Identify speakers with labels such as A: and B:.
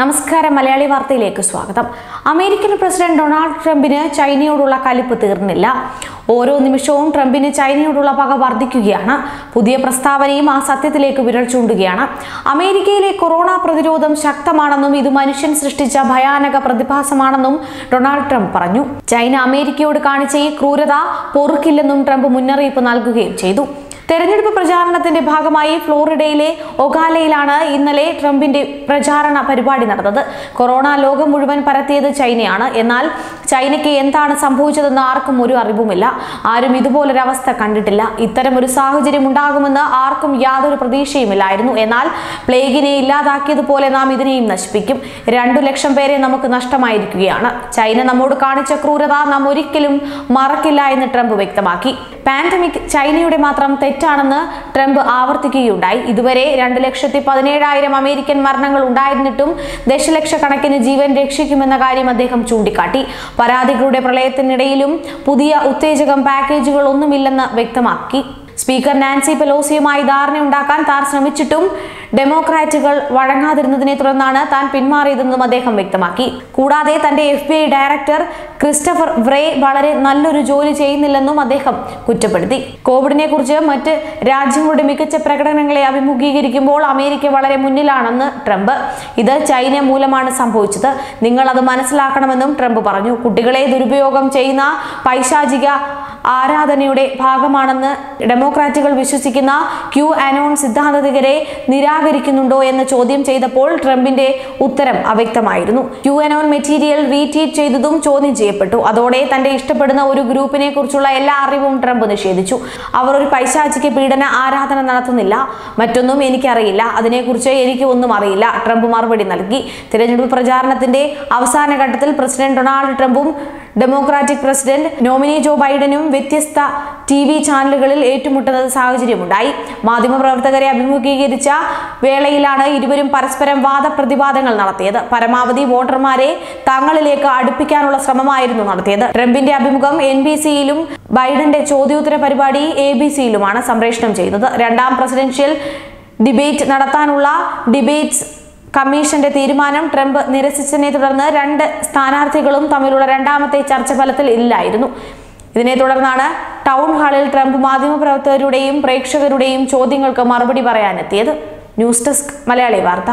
A: നമസ്കാരം. മലയാളി വാർത്തയിലേക്ക് സ്വാഗതം. അമേരിക്കൻ പ്രസിഡന്റ് ഡൊണാൾഡ് ട്രംപിന് ചൈനയോടുള്ള കലിപ്പ് തീർന്നില്ല. ഓരോ നിമിഷവും ട്രംപിന് ചൈനയോടുള്ള പക വർദ്ധിക്കുകയാണ്. പുതിയ പ്രസ്താവനയും ആ സത്യത്തിലേക്ക് വിരൽ ചൂണ്ടുകയാണ്. അമേരിക്കയിലെ കൊറോണ പ്രതിരോധം ശക്തമാണെന്നും ഇത് മനുഷ്യൻ സൃഷ്ടിച്ച ഭയാനക പ്രതിഭാസമാണെന്നും ഡൊണാൾഡ് ട്രംപ് പറഞ്ഞു. ചൈന അമേരിക്കയോട് കാണിച്ച ഈ ക്രൂരത പൊറുക്കില്ലെന്നും ട്രംപ് മുന്നറിയിപ്പ് നൽകുകയും ചെയ്തു. തെരഞ്ഞെടുപ്പ് പ്രചാരണത്തിന്റെ ഭാഗമായി ഫ്ലോറിഡയിലെ ഒഗാലയിലാണ് ഇന്നലെ ട്രംപിന്റെ പ്രചാരണ പരിപാടി നടന്നത്. കൊറോണ ലോകം മുഴുവൻ പരത്തിയത് ചൈനയാണ്. എന്നാൽ ചൈനയ്ക്ക് എന്താണ് സംഭവിച്ചതെന്ന് ആർക്കും ഒരു അറിവുമില്ല. ആരും ഇതുപോലൊരവസ്ഥ കണ്ടിട്ടില്ല. ഇത്തരം ഒരു സാഹചര്യം ഉണ്ടാകുമെന്ന് ആർക്കും യാതൊരു പ്രതീക്ഷയുമില്ലായിരുന്നു. എന്നാൽ പ്ലേഗിനെ ഇല്ലാതാക്കിയതുപോലെ നാം ഇതിനെയും നശിപ്പിക്കും. രണ്ടു ലക്ഷം പേരെ നമുക്ക് നഷ്ടമായിരിക്കുകയാണ്. ചൈന നമ്മോട് കാണിച്ച ക്രൂരത നാം ഒരിക്കലും മറക്കില്ല എന്ന് ട്രംപ് വ്യക്തമാക്കി. പാൻഡമിക് ചൈനയുടെ മാത്രം തെറ്റാണെന്ന് ട്രംപ് ആവർത്തിക്കുകയുണ്ടായി. ഇതുവരെ രണ്ട് ലക്ഷത്തി പതിനേഴായിരം അമേരിക്കൻ മരണങ്ങൾ ഉണ്ടായിരുന്നിട്ടും ദശലക്ഷക്കണക്കിന് ജീവൻ രക്ഷിക്കുമെന്ന കാര്യം അദ്ദേഹം ചൂണ്ടിക്കാട്ടി. പരാതികളുടെ പ്രളയത്തിനിടയിലും പുതിയ ഉത്തേജകം പാക്കേജുകളൊന്നുമില്ലെന്ന് വ്യക്തമാക്കി. സ്പീക്കർ നാൻസി പെലോസിയുമായി ധാരണയുണ്ടാക്കാൻ താൻ ശ്രമിച്ചിട്ടും ഡെമോക്രാറ്റുകൾ വഴങ്ങാതിരുന്നതിനെ തുടർന്നാണ് താൻ പിന്മാറിയതെന്നും അദ്ദേഹം വ്യക്തമാക്കി. കൂടാതെ തന്റെ എഫ് ഡയറക്ടർ ക്രിസ്റ്റഫർ വ്രേ വളരെ നല്ലൊരു ജോലി ചെയ്യുന്നില്ലെന്നും അദ്ദേഹം കുറ്റപ്പെടുത്തി. കോവിഡിനെ കുറിച്ച് മറ്റ് രാജ്യങ്ങളുടെ മികച്ച പ്രകടനങ്ങളെ അഭിമുഖീകരിക്കുമ്പോൾ അമേരിക്ക വളരെ മുന്നിലാണെന്ന് ട്രംപ്. ഇത് ചൈന മൂലമാണ് സംഭവിച്ചത്. നിങ്ങൾ അത് മനസ്സിലാക്കണമെന്നും ട്രംപ് പറഞ്ഞു. കുട്ടികളെ ദുരുപയോഗം ചെയ്യുന്ന പൈശാചിക ആരാധനയുടെ ഭാഗമാണെന്ന് ഡെമോക്രാറ്റുകൾ വിശ്വസിക്കുന്ന ക്യു അനോൺ സിദ്ധാന്തകരെ നിരാകരിക്കുന്നുണ്ടോ എന്ന് ചോദ്യം ചെയ്തപ്പോൾ ട്രംപിന്റെ ഉത്തരം അവ്യക്തമായിരുന്നു. ക്യു അനോൺ മെറ്റീരിയൽ റീട്വീറ്റ് ചെയ്തതും ചോദ്യം ചെയ്യപ്പെട്ടു. അതോടെ തന്റെ ഇഷ്ടപ്പെടുന്ന ഒരു ഗ്രൂപ്പിനെ കുറിച്ചുള്ള എല്ലാ അറിവും ട്രംപ് നിഷേധിച്ചു. അവർ ഒരു പൈശാചിക പീഡന ആരാധന നടത്തുന്നില്ല. മറ്റൊന്നും എനിക്കറിയില്ല. അതിനെക്കുറിച്ച് എനിക്ക് ഒന്നും അറിയില്ല. ട്രംപ് മറുപടി നൽകി. തിരഞ്ഞെടുപ്പ് പ്രചാരണത്തിന്റെ അവസാന ഘട്ടത്തിൽ പ്രസിഡന്റ് ഡൊണാൾഡ് ട്രംപും ഡെമോക്രാറ്റിക് പ്രസിഡന്റ് നോമിനി ജോ ബൈഡനും വ്യത്യസ്ത ടി വി ചാനലുകളിൽ ഏറ്റുമുട്ടുന്ന സാഹചര്യമുണ്ടായി മാധ്യമപ്രവർത്തകരെ അഭിമുഖീകരിച്ച വേളയിലാണ് ഇരുവരും പരസ്പരം വാദപ്രതിവാദങ്ങൾ നടത്തിയത്. പരമാവധി വോട്ടർമാരെ തങ്ങളിലേക്ക് അടുപ്പിക്കാനുള്ള ശ്രമമായിരുന്നു നടത്തിയത്. ട്രംപിന്റെ അഭിമുഖം എൻ ബി സിയിലും ബൈഡന്റെ ചോദ്യോത്തര പരിപാടി എ ബി സിയിലുമാണ് സംപ്രേഷണം ചെയ്തത്. രണ്ടാം പ്രസിഡൻഷ്യൽ ഡിബേറ്റ് നടത്താനുള്ള ഡിബേറ്റ്സ് കമ്മീഷന്റെ തീരുമാനം ട്രംപ് നിരസിച്ചതിനെ തുടർന്ന് രണ്ട് സ്ഥാനാർത്ഥികളും തമ്മിലുള്ള രണ്ടാമത്തെ ചർച്ച ഫലത്തിൽ ഇല്ലായിരുന്നു. ഇതിനെ തുടർന്നാണ് ടൗൺ ഹാളിൽ ട്രംപ് മാധ്യമപ്രവർത്തകരുടെയും പ്രേക്ഷകരുടെയും ചോദ്യങ്ങൾക്ക് മറുപടി പറയാനെത്തിയത്. ന്യൂസ് ഡെസ്ക് മലയാളി വാർത്ത.